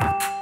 you